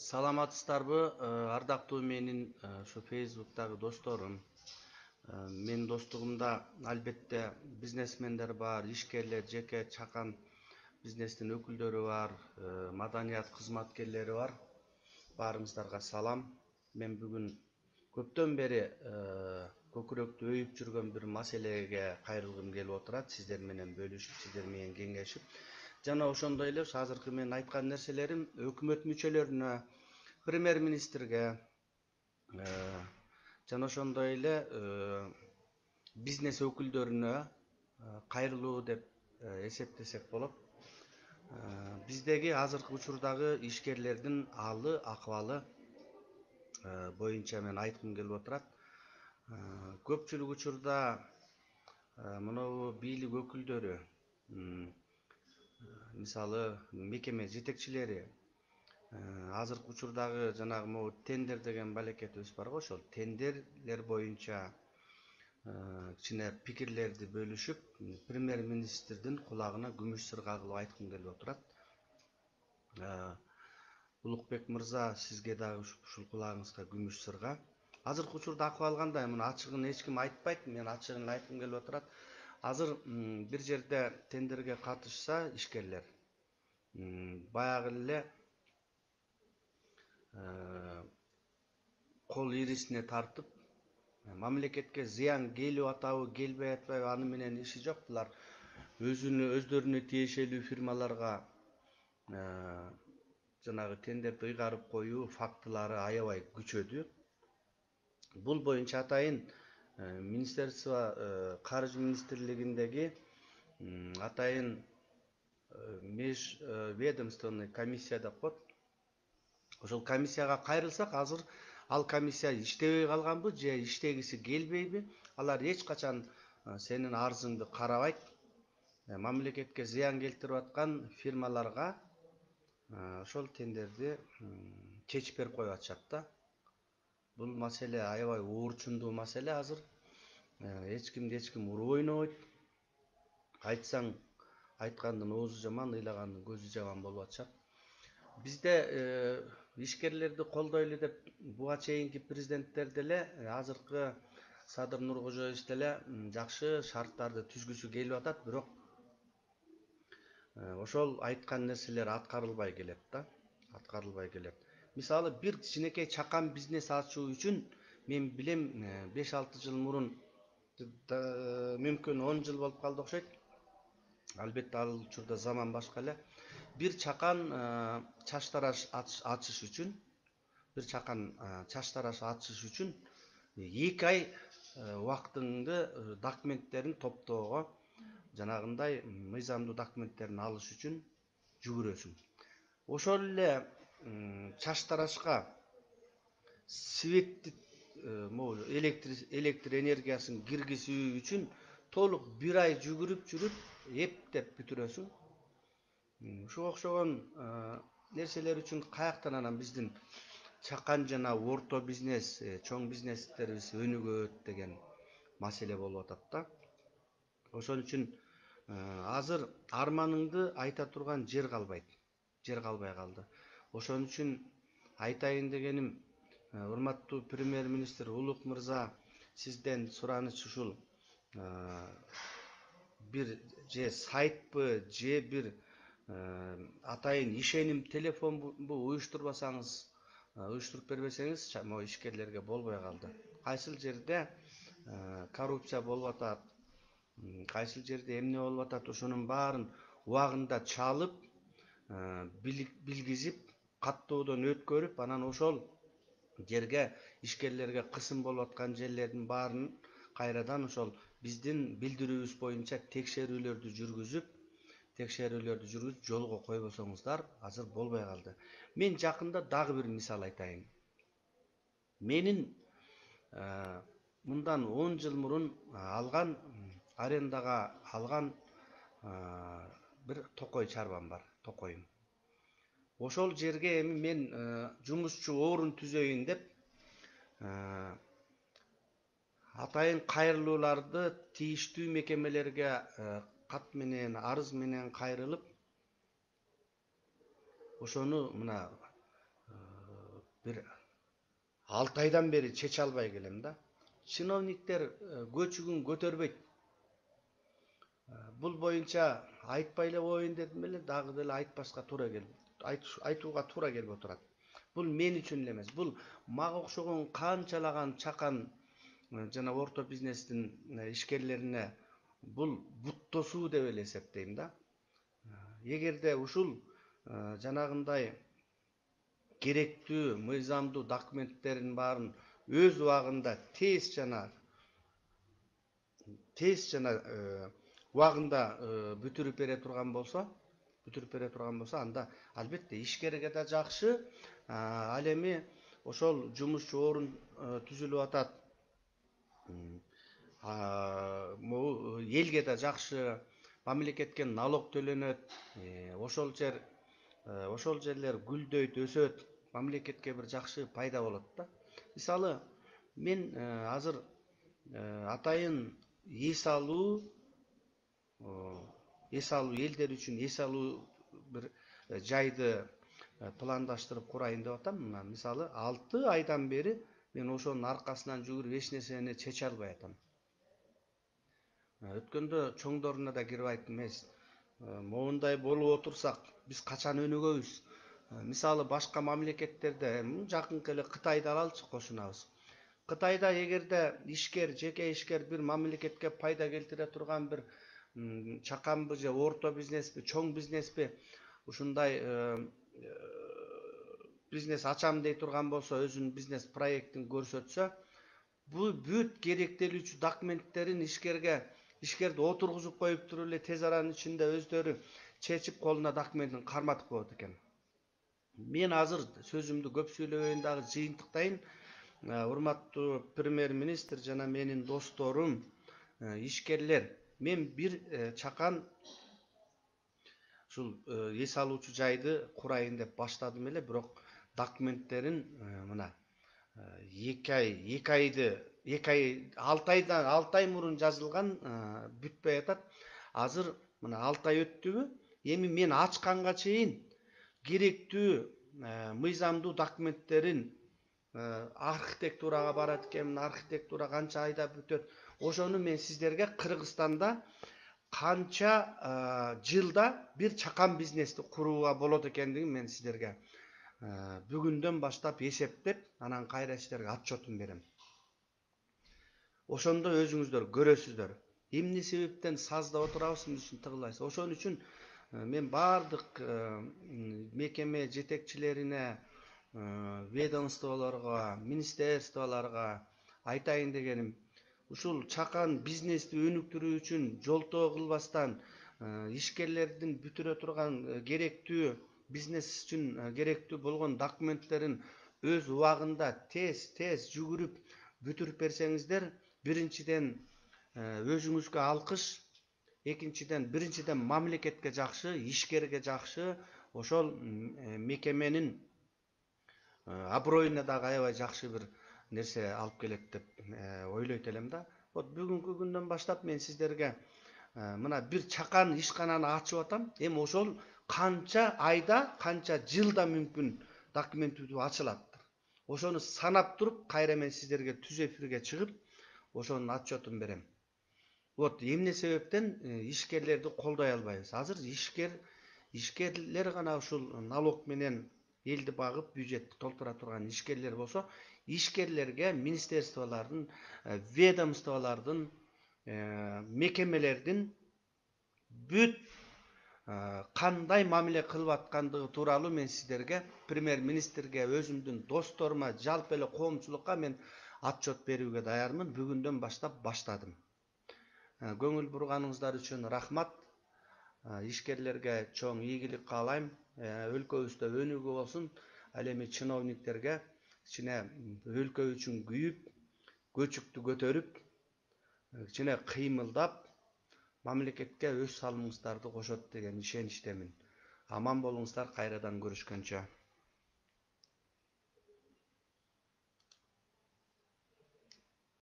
саламатсыздарбы Э, ардактуу менин э, ушу фейсбуктагы досторум. Э, менин достугумда албетте бизнесмендер бар ишкерлер жеке чакан бизнестин өкүлдөрү бар э, маданият кызматкерлери бар. Баарыңыздарга салам. Мен бүгүн көптөн бери э, көкүрөктү өйүп жүргөн бир маселеге кайрылгым келип отурат. Сиздер менен бөлүшүп сиздер менен кеңешип. Жана ошондой эле ушу азыркы менин айткан нерселерим өкмөт мүчөлөрүнө премьер министрге жана ошондой эле бизнес өкүлдөрүнө кайрылуу деп эсептесек болот биздеги азыркы учурдагы ишкерлердин алы акыбалы боюнча мен айткым келип отурат көпчүлүк учурда монобу бийлик өкүлдөрү мисалы мекеме жетекчилери азыркы учурдагы жанагы могу тендер деген балекетибиз барго ошол тендерлер боюнча кичине пикирлерди бөлүшүп премьер министрдин кулагына күмүш сырга кылып айткым келип отурат. Улукбек мырза сизге дагы ушул кулагыңызга күмүш сырга. Азыркы учурда акыбал кандай муну ачыгын эч ким айтпайт мен ачыгын эле айткым келип отурат. Азыр бир жерде тендерге катышса ишкерлер баягы эле кол ирисине тартып мамлекетке зыян келип атабы келбей атпайбы аны менен иши жок булар өзүнө өздөрүнө тиешелүү фирмаларга жанагы тендерди ыйгарып коюу фактылары аябай күчөдү бул боюнча атайын министерство каржы министрлигиндеги атайын межведомственный комиссия деп коет ошол комиссияга кайрылсак азыр ал комиссия иштебей калганбы же иштегиси келбейби алар эч качан сенин арызыңды карабайт мамлекетке зыян келтирип аткан фирмаларга ошол тендерди чечип берип коюп атышат да бул маселе аябай уурчундуу маселе азыр. Эч кимди эч ким уруп ойнобойт айтсаң айткандын оозу жаман ыйлагандын көзү жаман болуп атышат бизде ишкерлерди колдойлу деп буга чейинки президенттер деле азыркы садыр нуркожоевич деле жакшы шарттарды түзгүсү келип атат бирок ошол айткан нерселер аткарылбай келет да аткарылбай келет мисалы бир кичинекей чакан бизнес ачуу үчүн мен билем беш алты жыл мурун мүмкүн он жыл болуп калды окшойт албетте ал учурда заман башка эле бир чакан чач тараш ачыш үчүн бир чакан чач тараш ачыш үчүн эки ай убактыңды документтерин топтоого жанагындай мыйзамдуу документтерин алыш үчүн жүгүрөсүң ошол эле чач тарашка светти могу электр энергиясын киргизүү үчүн толук бир ай жүгүрүп жүрүп эптеп бүтүрөсүң ушуга окшогон нерселер үчүн каяктан анан биздин чакан жана орто бизнес чоң бизнестерибиз өнүгөт деген маселе болуп атат да. Ошон үчүн азыр арманыңды айта турган жер калбайт жер калбай калды. Ошон үчүн айтайын дегеним урматтуу премьер министр улук мырза сизден сураныч ушул бир же сайтпы же бир атайын ишеним телефонбу уюштурбасаңыз уюштуруп бербесеңиз могу ишкерлерге болбой калды. Кайсыл жерде коррупция болуп атат кайсыл жерде эмне болуп атат ошонун баарын убагында чалып билгизип каттоодон өткөрүп анан ошол жерге ишкерлерге кысым болуп аткан жерлердин баарын кайрадан ошол биздин билдирүүбүз боюнча текшерүүлөрдү жүргүзүп текшерүүлөрдү жүргүзүп жолго койбосоңуздар азыр болбой калды. Мен жакында дагы бир мисал айтайын. Менин мындан он жыл мурун алган арендага алган бир токой чарбам бар токоюм ошол жерге эми мен жумушчу орун түзөйүн деп атайын кайрылууларды тийиштүү мекемелерге кат менен арыз менен кайрылып ошону мына бир алты айдан бери чече албай келем да. Чиновниктер көчүгүн көтөрбөйт бул боюнча айтпай эле коеюн дедим эле дагы деле айтпашка туура келип айтууга туура келип отурат. Бул мен үчүн эле эмес. Бул мага окшогон канчалаган чакан жана орто бизнестин ишкерлерине бул буттосуу деп эле эсептейм да эгерде ушул жанагындай керектүү мыйзамдуу документтердин баарын өз убагында тез жана тез жана убагында бүтүрүп бере турган болсо бүтүрүп бере турган болсо анда албетте ишкерге да жакшы. Ал эми ошол жумушчу орун түзүлүп атат. Могу элге да жакшы мамлекетке налог төлөнөт. Ошол жер ошол жерлер гүлдөйт өсөт мамлекетке бир жакшы пайда болот да. Мисалы мен азыр атайын эс алуу эс алуу элдер үчүн эс алуу бир жайды пландаштырып курайын деп атам. Мына мисалы алты айдан бери мен ошонун аркасынан жүгүрүп эч нерсени чече албай атам өткөндө чоңдоруна да кирип айттым эмес моундай болуп отурсак биз качан өнүгөбүз? Мисалы башка мамлекеттерде жакынкы эле кытайды алалычы кошунабыз. Кытайда эгерде ишкер жеке ишкер бир мамлекетке пайда келтире турган бир чаканбы же орто бизнеспи чоң бизнеспи ушундай э, э, бизнес ачам дей турган болсо өзүнүн бизнес проектин көрсөтсө бул бүт керектелүүчү документтерин ишкерге ишкерди отургузуп коюп туруп эле тез аранын ичинде өздөрү чечип колуна документин карматып коет экен мен азыр сөзүмдү көп сүйлөбөйүн дагы жыйынтыктайын э, урматтуу премьер министр жана менин досторум ишкерлер мен бир чакан ушул эс алуучу жайды курайын деп баштадым эле бирок документтерин мына эки ай эки айды эки ай алты айдан алты ай мурун жазылган бүтпөй атат. Азыр мына алты ай өттүбү эми мен ачканга чейин керектүү мыйзамдуу документтерин архитектурага барат экенмин архитектура канча айда бүтөт ошону мен сиздерге кыргызстанда канча жылда бир чакан бизнести курууга болот экендигин мен сиздерге бүгүндөн баштап эсептеп анан кайра сиздерге отчетун берем. Ошондо өзүңүздөр көрөсүздөр. Эмне себептен саздап отурабыз эмне үчүн тыгылбайбыз ошон үчүн мен баардык мекеме жетекчилерине ведомстволорго министерстволорго айтайын дегеним. Ушул чакан бизнести өнүктүрүү үчүн жолтоо кылбастан ишкерлердин бүтүрө турган керектүү бизнес үчүн керектүү болгон документтерин өз убагында тез тез жүгүрүп бүтүрүп берсеңиздер биринчиден өзүңүзгө алкыш экинчиден биринчиден мамлекетке жакшы ишкерге жакшы ошол мекеменин аброюна дагы аябай жакшы бир нерсе алып келет деп э, ойлойт элем да. Вот бүгүнкү күндөн баштап мен сиздерге э, мына бир чакан ишкананы ачып атам. Эми ошол канча айда канча жылда мүмкүн документ бүтүп ачылат. Ошону санап туруп кайра мен сиздерге түз эфирге чыгып ошонун отчетун берем. Вот эмне себептен э, ишкерлерди колдой албайбыз. Азыр ишкер ишкерлер гана ушул налог менен элди багып бюджетти толтура турган ишкерлер болсо ишкерлерге министерстволордун э, ведомстволордун э, мекемелердин бүт кандай мамиле кылып аткандыгы тууралуу мен сиздерге премьер министрге өзүмдүн досторума жалпы эле коомчулукка мен отчет берүүгө даярмын. Бүгүндөн баштап баштадым. Көңүл бурганыңыздар үчүн рахмат. Ишкерлерге чоң ийгилик каалайм. Өлкөбүздө өнүгүү болсун. Ал эми чиновниктерге кичине өлкө үчүн күйүп көчүктү көтөрүп кичине кыймылдап мамлекетке өз салымыңыздарды кошот деген ишеничтемин аман болуңуздар кайрадан көрүшкөнчө